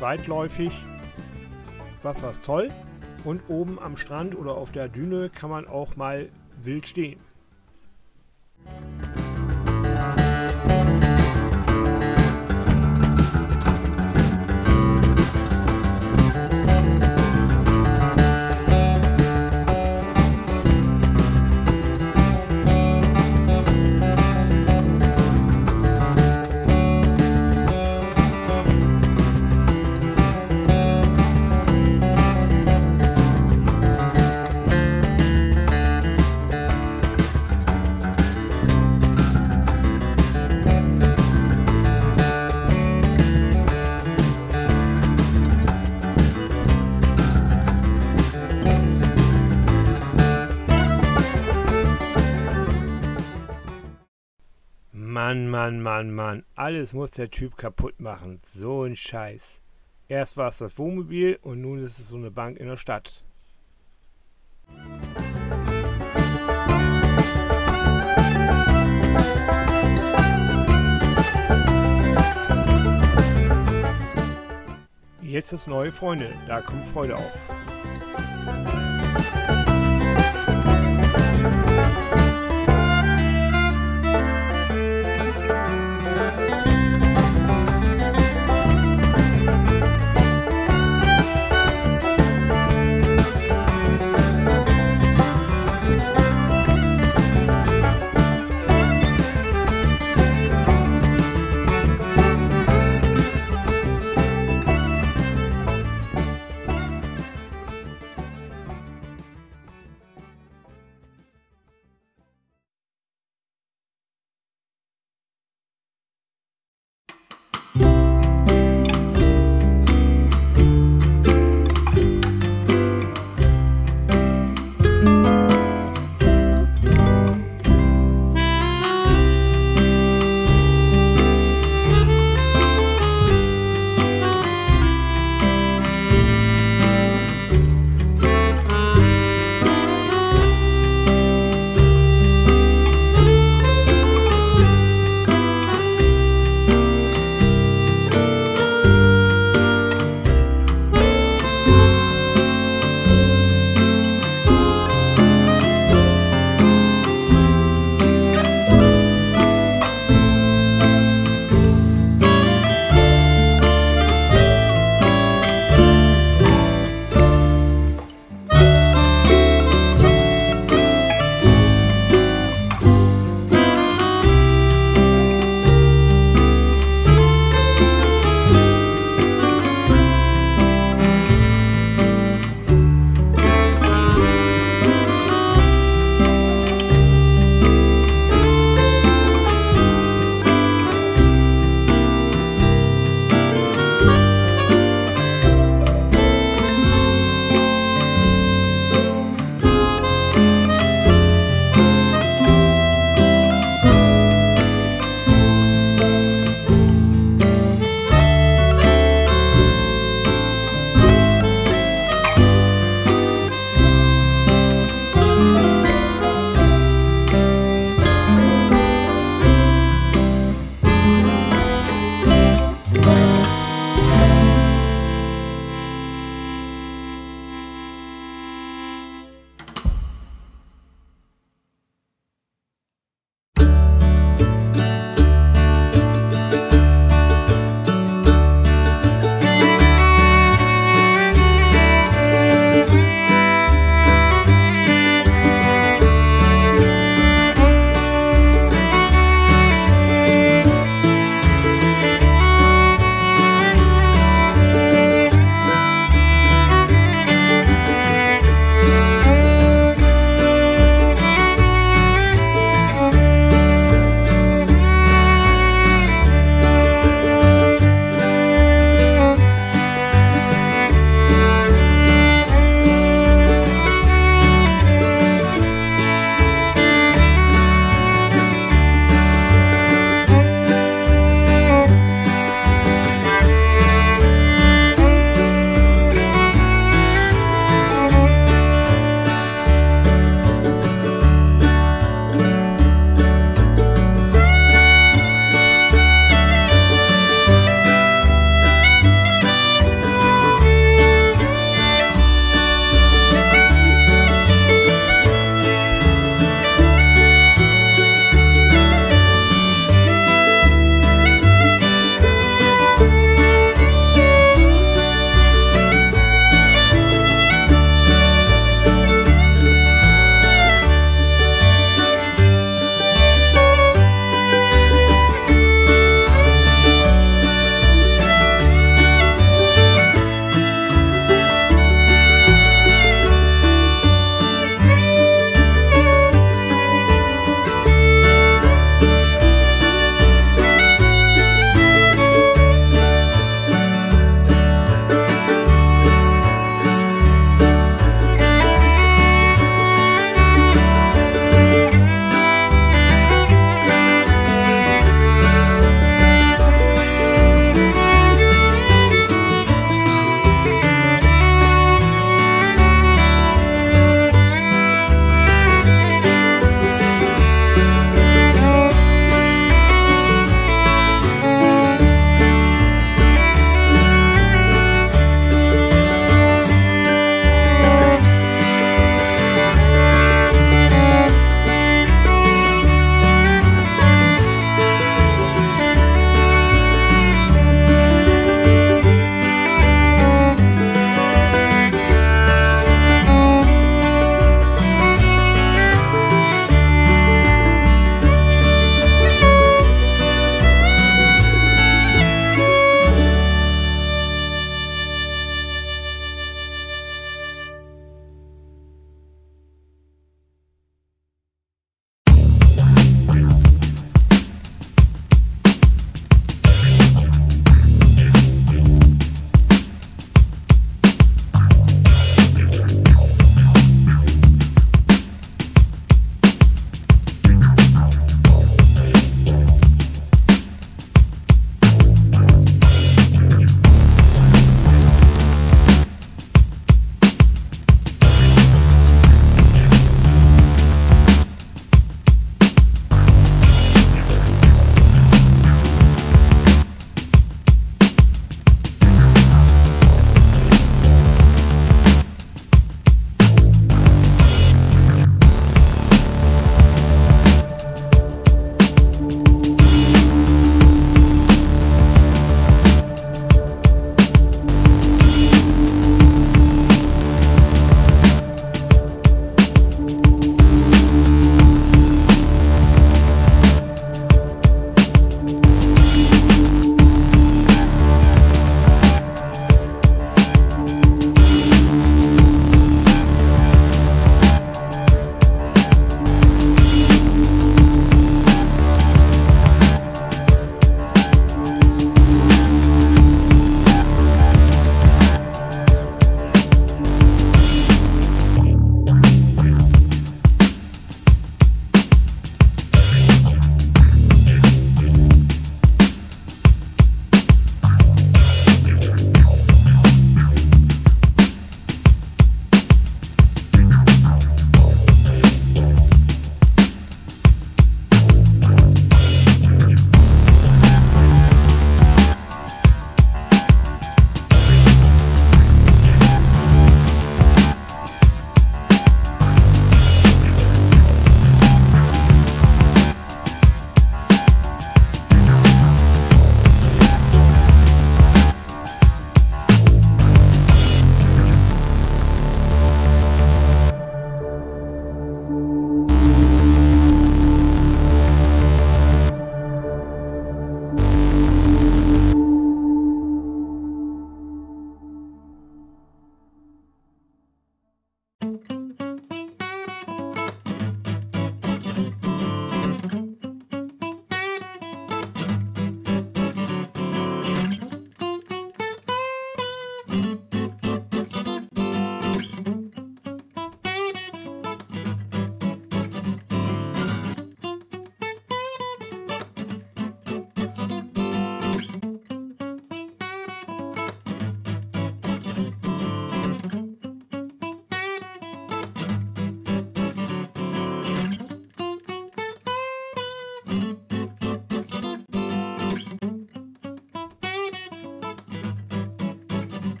weitläufig. Wasser ist toll. Und oben am Strand oder auf der Düne kann man auch mal wild stehen. Mann, Mann, Mann. Alles muss der Typ kaputt machen. So ein Scheiß. Erst war es das Wohnmobil und nun ist es so eine Bank in der Stadt. Jetzt ist neue Freunde. Da kommt Freude auf.